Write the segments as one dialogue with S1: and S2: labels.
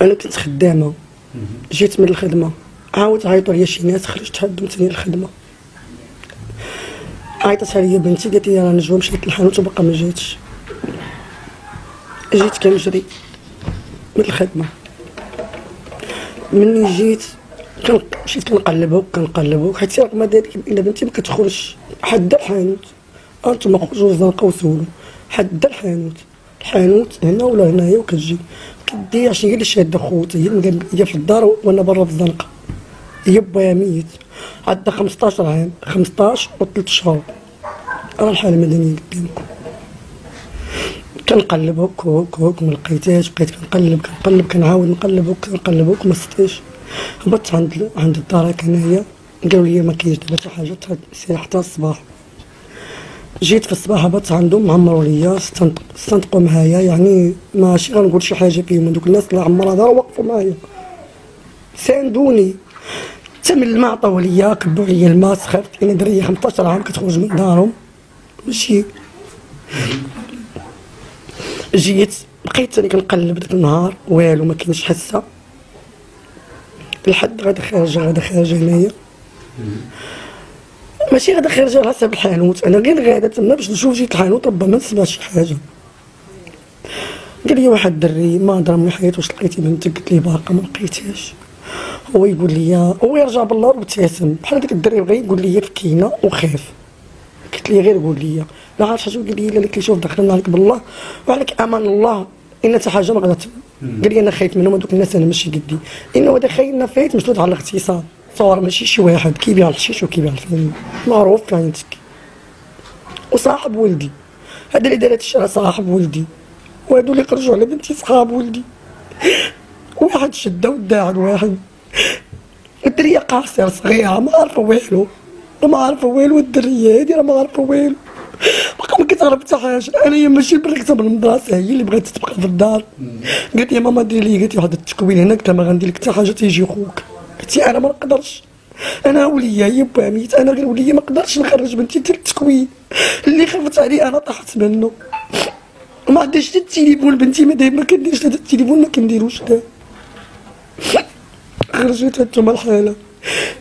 S1: أنا كنت خدامة. جيت من الخدمة. عاود عيطوا لي شي ناس خرجت ثاني الخدمة. عيطت عليا بنتي قالت لي راه نجوى مشيت للحانوت وباقا ما جاتش. جيت كنجري من الخدمة. مني جيت كان مشيت كنقلبو كنقلبو حيت رغم ذلك إلا بنتي ما كتخرجش. حدا الحانوت. أنتم خرجوا الزنقه وسولوا حدا الحانوت. الحانوت هنا ولا هنايا وكتجي. كدي عشان هي اللي شاده خوتي. هي اللي في الدار وأنا برا في الزنقة. هي بايا ميت. عندها 15 عام. 15 و 3 شهور راه الحاله المدنيه قدامكم كنقلب هوك هوك هوك ما لقيتهاش. بقيت كنقلب كنقلب كنعاود نقلب هوك كنقلب هوك ما ستيش هبطت عند عند الدار هنايا قالوا لي ما كاينش دابا شي حاجة. سير حتى الصباح. جيت في الصباح هبطت عندهم عمروا ليا استنطقوا معايا يعني ماشي غنقول شي حاجة فيهم. هذوك الناس اللي عمرها دار وقفوا معايا. ساندوني. حتى من الماء عطاو ليا كبوا عليا الماء سخفت أنا دريه 15 عام كتخرج من دارهم. ماشي. جيت بقيت أنا كنقلب داك النهار والو ما كاينش حسة. لحد غادا خارجة غادا خارجة هنايا. ماشي غادا على حسب الحانوت. أنا غير غادا تما باش نشوف جيت الحانوت ربما نسمع شي حاجة. قال لي واحد الدري ما هضر من حياته واش لقيتي بنتك قلت لي باقا ما لقيتهاش هو يقول لي هو يرجع بالله وابتسم بحال داك الدري بغى يقول لي فكينا وخاف قلت لي غير قول لي لا عارف شنو. قال لي لا لك شوف دخلنا عليك بالله وعليك أمان الله إن حتى حاجة ما غلط قال لي أنا خايف منهم هذوك الناس أنا ماشي قدي إنه هذا خاينا فايت مشدود على الاغتصاب صور ماشي شي واحد كيبيع الحشيش وكيبيع الفن معروف في عينتك وصاحب ولدي. هذا اللي دارت الشارع صاحب ولدي. وهادو اللي خرجوا على بنتي صحاب ولدي. واحد شده وداع الواحد. الدرية قاصر صغيرة ما عارفة والو. ما عارفة والو الدرية هادي راه ما عارفة والو. بقى ما كتعرف حتى حاجة. أنا هي ماشي بركتها من المدرسة هي اللي بغات تبقى في الدار. قالت لي ماما دير لي. قالت لي واحد التكوين هنا قلت لها ما غندير لك حتى حاجة تيجي خوك. قلت أنا ما نقدرش. أنا وليا هي با ميت أنا غير وليا ما نقدرش نخرج بنتي ديال التكوين اللي خفت عليه أنا طاحت منه. ما عندهاش حتى التليفون بنتي ما دايما ما كنديرش هذا التليفون ما كنديروش لا. خرجت هانتوما الحاله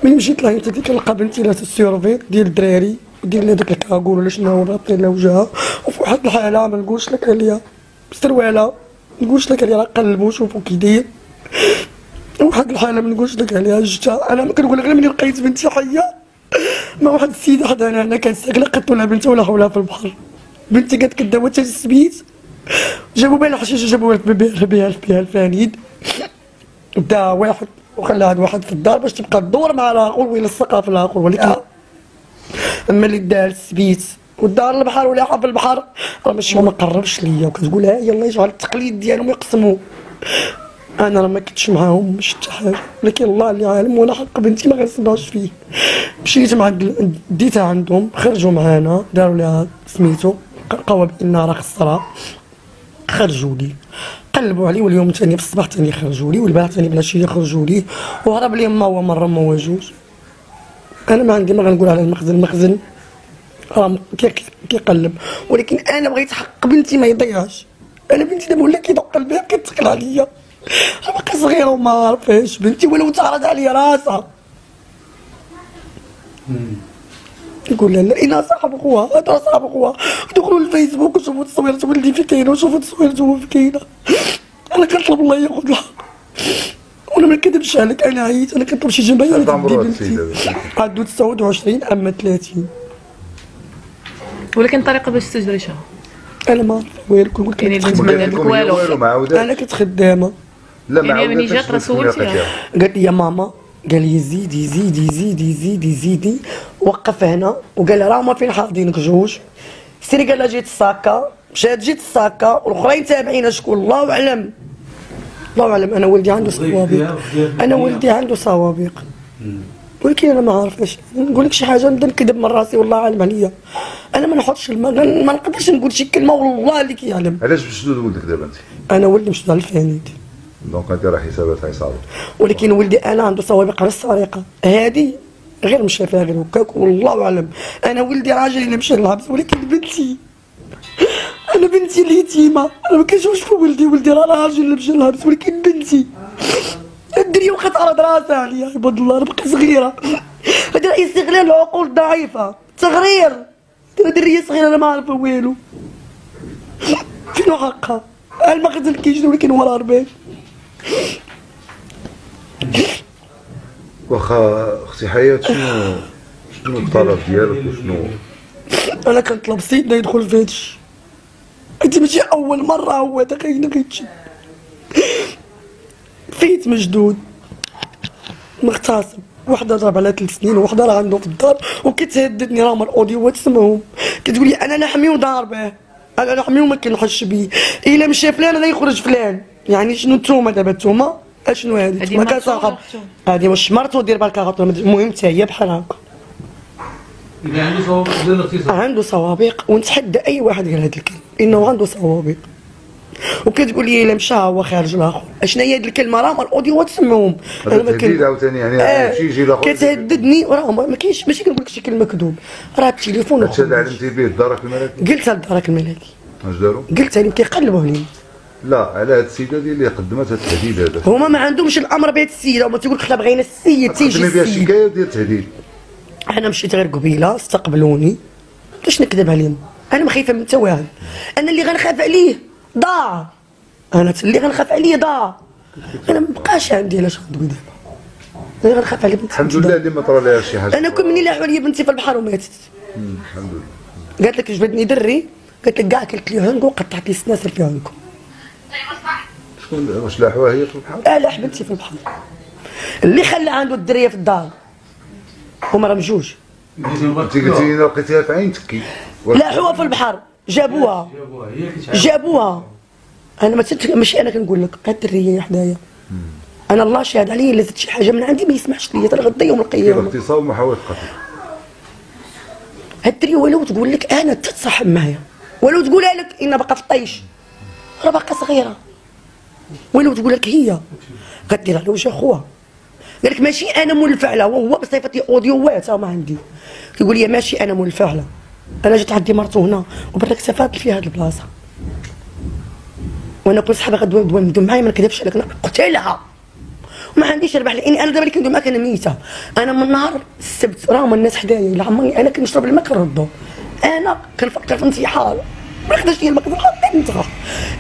S1: ملي مشيت لها انت كنلقى بنتي لها ال serviette ديال الدراري ودير لها داك ال cagoule ولا شنو هو رابطين لها وجهها. وفي واحد الحالة ما نقولش لك عليها سرواله ما نقولش لك عليها راه قلبوا شوفوا كي داير. واحد الحالة ما نقولش لك عليها جتا أنا ما كنقول لك غير ملي لقيت بنتي حية. ما واحد السيدة حدانا هنا ساكنة قتلوا لها بنتها ولا حولها في البحر. بنتي كانت كداوى حتى السبيت جابوا بها الحشيشة جابوا بها بها بها الفانيد. بدا واحد وخلى هاد واحد في الدار باش تبقى تدور مع الآخر ويلصقها في الآخر ولكن أما اللي دار السبيت والدار البحر ولا في البحر راه ماشي ما قربش ليا. وكتقول ها يلا يجعل التقليد ديالهم يقسموا. أنا راه ما كنتش معاهم مش حتى حاجة. ولكن الله اللي عالم وأنا حق بنتي ما غنسمعش فيه. مشيت مع ديتها عندهم خرجوا معانا داروا لها سميتو لقاوها بأنها راه خسرها خرجوا لي. قلبوا عليه واليوم ثاني في الصباح ثاني خرجوا لي والبارح ثاني بالعشيه خرجوا لي. وهرب لي ما هو مرة ما هو جوج. أنا ما عندي ما غنقول على المخزن. المخزن راه كيقلب. ولكن أنا بغيت حق بنتي ما يضيعش. أنا بنتي دابا ولا كيدق الباب كتثقل عليا. باقي صغيره وما عارفاش بنتي ولو تعرض عليا راسها. يقول لا لا أنا صاحب خوها هذا صاحب خوها دخلوا للفيسبوك وشوفوا تصويرات ولدي في كاينة وشوفوا تصويرات هو في كاينة أنا كنطلب الله يأخذ الحق وأنا ما نكذبش عليك أنا عييت أنا كنطلب شي جمعيه تدي بنتي. عنده 29 اما 30
S2: ولكن الطريقة باش تجريشها
S1: أنا ما والو كنقول لك
S2: يعني لك والو.
S1: أنا كنت خدامة.
S3: لا ما
S2: يعني جات رسولتيها
S1: قالت لي يا ماما قال لي زيدي زيدي زيدي زيدي زيدي. وقف هنا وقال راه ما فين حافظينك جوج؟ سيري قال لها جيت الساكا مشات جيت الساكا والآخرين تابعين شكون الله أعلم. الله أعلم أنا ولدي عنده سوابق أنا ولدي عنده سوابق ولكن أنا ما عارفاش نقول لك شي حاجة نبدا نكذب من راسي والله عالم عليا. أنا ما نحطش الماء ما نقدرش نقول شي كلمة والله اللي كيعلم.
S3: علاش مشدود ولدك دابا أنت؟
S1: أنا ولدي مشدود على الفانيد
S3: donc انت راه حسابات عصابه
S1: ولكن ولدي أنا عنده سوابق على السرقة. هذه غير مشى فيها غير هكاك والله أعلم. أنا ولدي راجل اللي مشى للحبس ولكن بنتي. أنا بنتي اليتيمة. أنا ما كنشوفش في ولدي. ولدي راه راجل اللي مشى لها ولكن بنتي. الدنيا وقت على راسها عليا عباد الله أنا باقي صغيرة. هذا راه استغلال العقول الضعيفه تغرير الدريه صغيره أنا ما عارفه والو. فين حقها المخزن كيجري ولكن ورا رباش
S3: واخا أختي حياة شنو شنو الطلب ديالك وشنو؟
S1: أنا كنطلب سيدنا يدخل في هادشي. أنت ماشي أول مرة هو هذا كاين كيتشد فيت مجدود مغتصب. وحدة ضرب على ثلاث سنين وحدة راه عنده في الدار وكتهددني راه من الاوديوات سمعهم كتقول لي أنا نحمي وضاربه أنا نحمي وما كنحش بيه. إلا مشى فلان أنا يخرج فلان. يعني شنو نتوما دابا نتوما اشنو هادي؟
S2: هادي
S1: ما كصاحب؟ هادي واش مرتو دير بالك غلط المهم حتى هي بحال هكا.
S4: اذا عنده سوابق ديال الاغتصاب
S1: عنده سوابق ونتحدى أي واحد يقول هذا الكلمة. إنه عنده سوابق وكتقول لي إلا مشى هو خارج الآخر اشنا هي هذه الكلمة؟ راه ال audio تسمعهم
S3: هذا تهديد عاوتاني يعني
S1: آه
S3: يمشي يجي الآخر
S1: كتهددني وراه ما ما كاينش ماشي كنقول لك شي كلمة كذوب راه التليفون
S3: هادشي اللي. علمتي به الدرك الملكي.
S1: قلتها للدرك الملكي.
S3: اش داروا؟
S1: قلتها لهم كيقلبوا عليا
S3: لا على هاد السيدة ديال اللي قدمت هاد التهديد هذا.
S1: هما ما عندهمش الأمر بهذه السيدة. هما تيقول لك حنا بغينا السيد تيجي
S3: قدمي بها
S1: السيد.
S3: شكاية ديال التهديد.
S1: أنا مشيت غير قبيلة استقبلوني. باش نكذب عليهم؟ أنا ما خايفة من حتى واحد. أنا اللي غنخاف عليه ضاع. أنا اللي غنخاف عليه ضاع. أنا ما بقاش عندي علاش غندوي دابا. أنا غنخاف على بنتي.
S3: الحمد لله اللي ما طرا لها شي حاجة.
S1: أنا كون مني لاحوا لي بنتي في البحر وماتت.
S3: الحمد لله.
S1: قالت لك جبدني دري. قالت لك كاع كلت لي عنقو قطعت لي السناسل في عنقو
S3: شكون واش لاحوها هي في البحر؟
S1: الاح بنتي في البحر. اللي خلى عنده الدرية في الدار هما راه مجوج
S3: انت قلتي لي لقيتيها في عين تكي.
S1: لاحوها في البحر. جابوها. جابوها. أنا ما تت... ماشي أنا كنقول لك هاد الدريه حدايا. أنا الله شاهد عليا الا زدت شي حاجة من عندي ما يسمحش ليا ترى غدا يوم القيامة.
S3: اغتصاب ومحاوله قتل.
S1: هاد الدرية ولو تقول لك أنا تتصاحب معايا ولو تقولها لك ان باقا في الطيش راه باقا صغيرة. ولو تقول لك هي؟ غدير على وجه خوها قال لك ماشي أنا مول الفعلة وهو بصفتي اوديوات ما عندي. يقول لي ماشي أنا مول الفعلة. أنا جيت عندي مرته هنا وبرك سافرت في هاد البلاصة. وأنا كل صحابه غدوي ندوي معايا ما نكذبش عليك نقتلها وما عنديش ربح لاني أنا دابا اللي كندوي معاك أنا ميتة. أنا من نهار السبت راهم الناس حدايا الا عمري أنا كنشرب الماء كنردو. أنا كنفكر في انتحار ما ليا الماء كنحط انت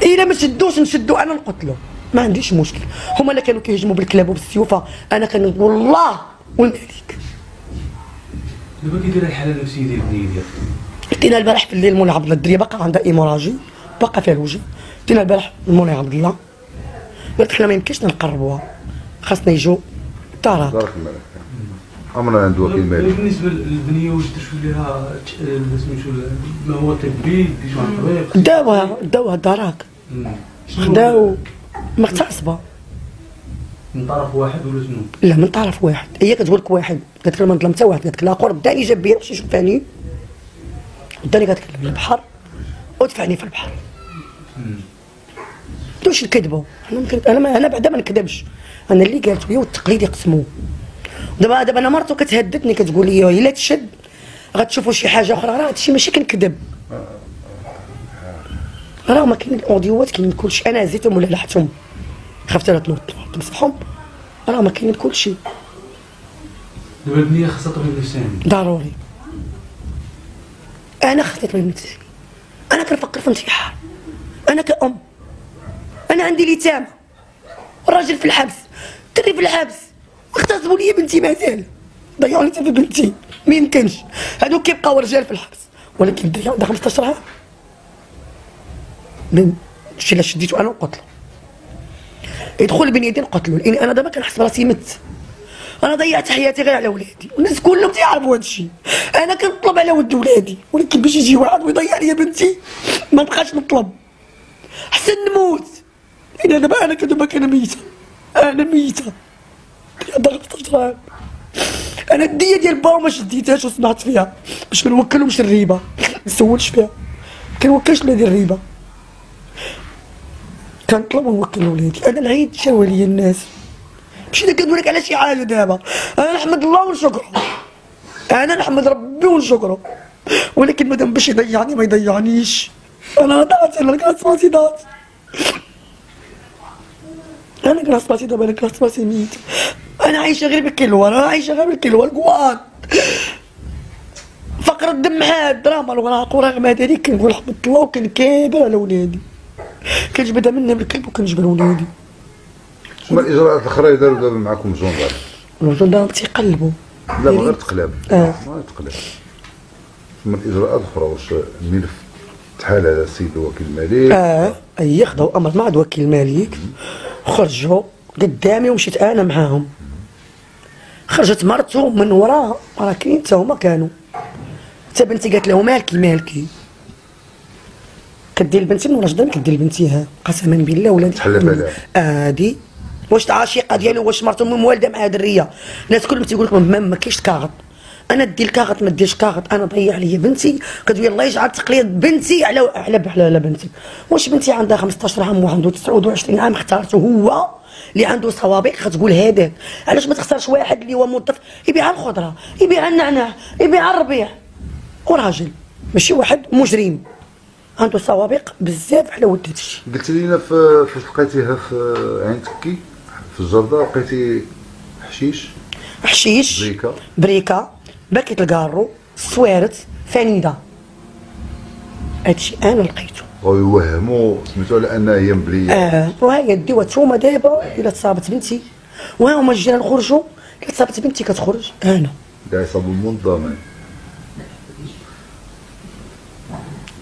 S1: إلا ما شدوش نشدو أنا نقتلو. ما عنديش مشكل. هما اللي كانوا كيهجموا بالكلاب وبالسيوفة أنا كنقول والله والملك
S4: دابا كيدير الحالة النفسيه ديال البنية ديالك؟
S1: دينا البارح في الليل مولاي عبد الله الدريه باقا عندها إيموراجي باقا فيها الوجه. دينا البارح مولاي عبد الله. قلت حنا ما يمكنش نقربوها. خاصنا يجوا طارق
S3: امرنا عند وكيل مالي
S4: بالنسبة للبنية واش درتوا لها سميتو ما هو طبي ديتو عن طبيب
S1: داوها داوها دراك
S4: مم.
S1: خداو مغتصبة.
S4: من طرف واحد ولا شنو؟
S1: لا من طرف واحد. هي كتقول لك واحد. قالت لك ما نظلم حتى واحد. قالت لك الآخر داني جاب بيا باش يشوفاني داني قالت لك البحر. ودفعني في البحر. دوش نكذبوا أنا ممكن أنا ما أنا بعدا ما نكذبش. أنا اللي قالت لي والتقليد يقسموه. دابا دابا أنا مرته كتهددني كتقول لي إلا تشد. غتشوفوا شي حاجة أخرى راه هادشي ماشي كنكذب. راه ما كاين الأوديوات كاين كلشي. أنا هزيتهم ولا لحتهم خفت لا تنوض تمسحهم؟ راه ما كاين كلشي.
S4: دابا البنيه خاصها طبيب نفساني
S1: ضروري. أنا خطيت من نفسي. أنا كنفكر في انتحار. أنا كأم. أنا عندي اليتامى الراجل في الحبس. تري في الحبس. اغتصبوا لي بنتي مازال. ضيعوا لي في بنتي. ما يمكنش. هذوك كيبقاو رجال في الحبس. ولكن ضيعوا ده 15 عام من شي لا شديتو أنا نقتلو يدخل بين يدي نقتلو لأن أنا دابا كنحس براسي مت. أنا ضيعت حياتي غير على ولادي. والناس كلهم تيعرفوا هذا الشيء أنا كنطلب على ولد ولادي. ولكن باش يجي واحد ويضيع لي بنتي ما بقاش نطلب حسن نموت. لأن دابا أنا كدابا كان ميتة. أنا ميتة. عندها 15 عام أنا الدية ديال باو ما شديتهاش وسمعت فيها. باش ما نوكلهمش الريبة. ما نسولش فيها. ما كنوكلش ولادي الريبة. كنطلب ونوكل ولادي أنا العيد شاو لي الناس. ماشي كنقول لك على شي حاجة دابا. أنا نحمد الله ونشكره. أنا نحمد ربي ونشكره. ولكن مادام باش يضيعني ما يضيعنيش. أنا ضاعت أنا كراس راسي ضاعت. أنا كراس راسي دابا أنا كراس راسي ميت. عايشة غير بالكيلوان أنا عايشة غير بالكيلوان القواد فقر الدم حاد دراما الوراق ورغم ذلك كنقول حمد الله وكنكابر على ولادي كنجبدها منهم الكلب وكنجبر ولادي
S3: شنو الإجراءات الأخرى اللي داروا دابا معكم الجندار
S1: الوجود دابا تيقلبوا
S3: لا ما غير تقلاب
S1: آه.
S3: ما غير تقلاب ثم الإجراءات الأخرى واش الملف تحال على السيد الوكيل المالي
S1: آه. أي خداو أمر مع وكيل الملك خرجوا قدامي ومشيت أنا معاهم. خرجت مرته من وراء راه كاين حتى هما كانوا. حتى بنتي قالت له مالكي مالكي كدير لبنتي من جدران كدير لبنتيها قسما بالله ولادي
S3: تحلف عليها.
S1: آدي واش عاشقة ديالو واش مرته من والدة مع دريه الناس كلهم تيقول لك ما كاينش كاغط. أنا دير الكاغط ما ديرش كاغط. أنا ضيع عليا بنتي. كتقول الله يجعل تقليد بنتي على على على, على بنتي. واش بنتي عندها 15 عام وعنده 29 عام اختارته هو. اللي عنده صوابع كتقول هذاك علاش ما تختارش واحد اللي هو موظف يبيع الخضرة يبيع النعناع يبيع الربيع. وراجل ماشي واحد مجرم. عنده سوابق بزاف على ود هادشي
S3: قلت لينا فاش لقيتيها في عين تكي في الجردة لقيتي حشيش
S1: حشيش
S3: بريكة.
S1: بريكة paquet الكارو سوارت فانيدا هادشي أنا لقيته.
S3: ويوهموا سميتو على انها هي مبلية.
S1: آه وهي ديوها نتوما دابا إلا تصابت بنتي. وها هما الجيران خرجوا إلا تصابت بنتي كتخرج. أنا.
S3: كاع يصابوا المنظمه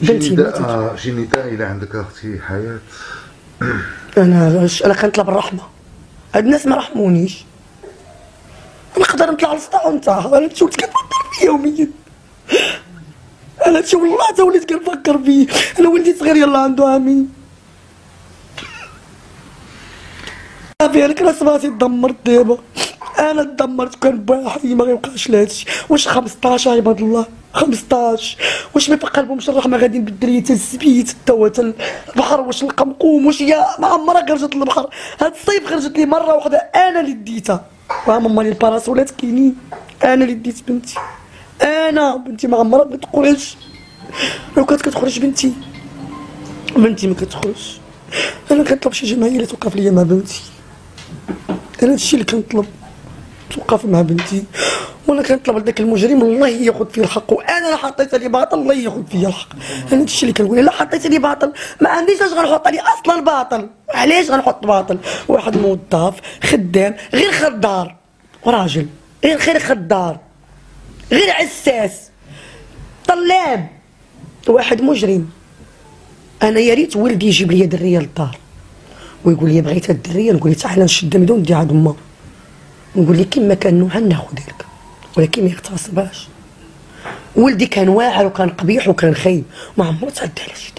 S3: شي
S1: بنتي. ماتت.
S3: آه، شي نداء إلى عندك أختي حياة.
S1: أنا أنا كنطلب الرحمه هاد الناس ما رحمونيش. نقدر نطلع للسطح ونتاع أنا كنفكر فيه يوميا. أنا تشوف والله حتى وليت كنفكر فيه. أنا ولدي صغير يلا عنده عامين صافي أنا كراس راسي تدمرت دابا أنا تدمرت كان بواحد ما غيبقاش لهادشي. واش 15 عباد الله؟ 15 واش ما في قلبهمش الرحمه غاديين بالدريه تا الزبيت تا تا البحر واش القمقوم واش هي ما عمرها خرجت للبحر هاد الصيف خرجت لي مرة واحدة أنا اللي ديتها. وها مالي الباراسولات كاينين أنا اللي ديت بنتي. أنا بنتي ما عمرها ما تخرج لو كانت كتخرج بنتي. بنتي ما كتخرج أنا كنطلب شي جمعية اللي توقف ليا مع بنتي. أنا هادشي اللي كنطلب توقف مع بنتي. وأنا كنطلب لذاك المجرم الله ياخذ فيه الحق. وأنا لا حطيت لي باطل الله ياخذ فيه الحق. أنا هادشي اللي كنقول لا حطيت لي باطل. ما عنديش اش غنحط عليه أصلا باطل؟ علاش غنحط باطل؟ واحد موظف خدام غير خدار. وراجل غير غير خدار. غير عساس. طلاب. واحد مجرم. أنا يا ريت ولدي يجيب لي دريه للدار ويقول لي بغيت هاد الدريه نقول له تعال نشد ميدون ندي عند امها نقول لي كما كان نوعا ناخذ لك. ولكن ما يغتصبهاش ولدي كان واعر وكان قبيح وكان خايب ما عمرو تعدى على شي